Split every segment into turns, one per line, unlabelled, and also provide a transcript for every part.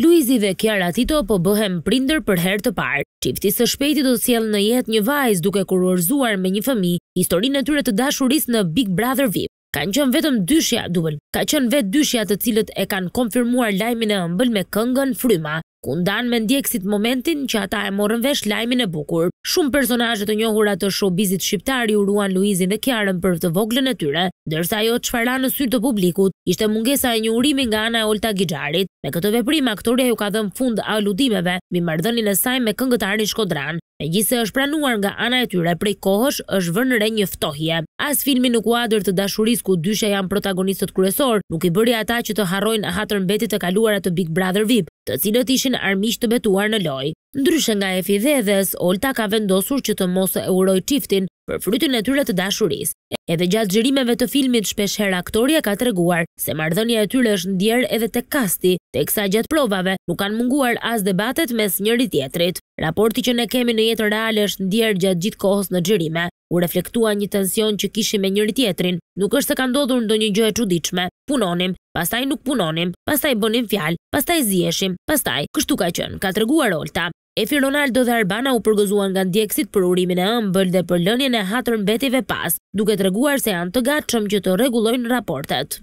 Luizi dhe Kiara Tito po bëhen prindër për herë të parë. Çifti së shpejti do të sjellë në jetë një vajzë duke kurorëzuar me një fëmijë historinë e tyre të dashurisë në Big Brother vip. Ka qenë vetëm dyshja, duhet ka qenë vetë dyshja të cilët e kanë konfirmuar lajmin e ëmbël me këngën Fryma, ku ndanë me ndjekësit momentin që ata e morën vesh lajmin e bukur. Shumë personazhe të njohura të showbizit shqiptar i uruan Luizin dhe Kiarën për të voglën e tyre. ndërsa ajo çfarë ra në sy të publikut ishte mungesa e një urimi nga ana e Olta Gixharit. Me këtë veprim aktorja ju ka dhënë fund aludimeve mbi marrëdhënien e saj me këngëtarin shkodran. Megjithëse është pranuar nga ana e tyre prej kohësh, është vënë re një ftohje. As filmi Në kuadër të dashurisë ku dyshja janë protagonistët kryesorë, nuk i bëri ata që të harrojnë hatërmbetjet të kaluara të Big Brother vip, të cilët ishin armiq të betuar në lojë. Ndryshe nga Efi Dhedhes, Olta ka vendosur që të mos e urojë çiftin për frytin e tyre të dashurisë. Edhe gjatë xhirimeve të filmit shpeshherë aktorja ka treguar se marrëdhënia e tyre është ndjerë edhe te kasti, teksa gjatë provave nuk kanë munguar as debatet mes njëri-tjetrit. Raporti që ne kemi në jetën reale është ndjerë gjatë gjithë kohës në xhirime. U reflektua një tension që kishim me njëri-tjetrin. Nuk është se ka ndodhur ndonjë gjë e çuditshme. Punonim, pastaj nuk punonim, pastaj bënim fjalë, pastaj ziheshim, pastaj, kështu ka qenë, ka treguar Olta. Efi, Ronaldo dhe Arbana u përgëzuan nga ndjekësit për urimin e ëmbël dhe për lënien e hatërmbetjeve pas, duke treguar se janë të gatshëm që të rregullojnë raportet.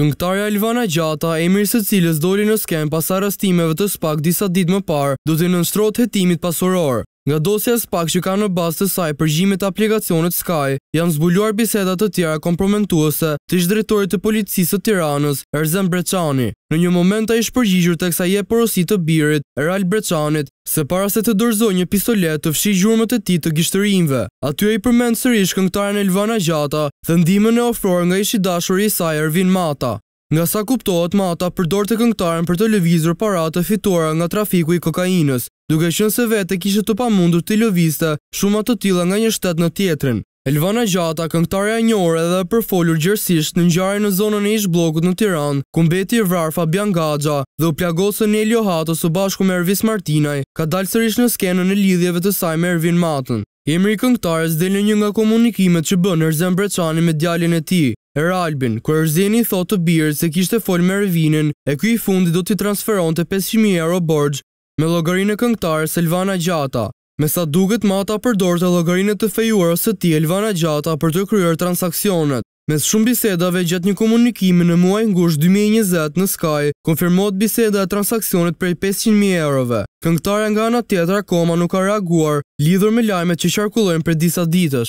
Këngëtarja Elvana Gjata, emri i së cilës doli në skenë pas arrestimeve të spak disa ditë më parë, do t'i nënshtrohet hetimit pasuror. Nga dosja e spak që ka në bazë të saj përgjime të aplikacionit Sky, janë zbuluar biseda të tjera kompromentuese të ish-drejtorit të Policisë së Tiranës, Erzen Breçani. Në një moment ai është përgjuar teksa jep porosi të birit, Erald Breçanit, se para se të dorëzojë një pistoletë të fshijë gjurmët e tij të gishtërinjve. Aty ai përmend sërish këngëtaren Elvana Gjata dhe ndihmën e ofruar nga ish-i dashuri i saj Ervin Mata. Nga sa kuptohet, Mata përdorte këngëtaren për të lëvizur paratë e fituara nga trafiku i kokainës, duke qenë se vetë e kishte të pamundur t'i lëvizte shuma të tilla nga një shtet në tjetrin. Elvana Gjata, këngëtarja e njohur edhe e përfolur gjerësisht në ngjarjen në zonën e ish-bllokut në Tiranë, ku mbeti i vrarë Fabian Gaxha dhe u plagosën Nelio Hato së bashku me Ervis Martinaj, ka dalë sërish në skenën e lidhjeve të saj me Ervin Matën. Emri i këngëtares del në një nga komunikimet që bën Erzen Breçani me djalin e tij, Eraldin, ku Erzeni i thotë të birit se kishte folë me Ervinin e ky i fundit do t'i transferonte pesëqind mijë euro borxh me llogarinë e këngëtares Elvana Gjata. Me sa duket Mata përdorte llogarinë e të fejuarës së tij Elvana Gjata për të kryer transaksionet. Mes shumë bisedave gjatë një komunikimi në muajin gusht dy mijë e njëzet në Sky, konfirmohet biseda e transaksionit prej pesëqind mijë eurove. Këngëtarja nga ana tjetër akoma nuk ka reaguar lidhur me lajmet që qarkullojnë prej disa ditësh.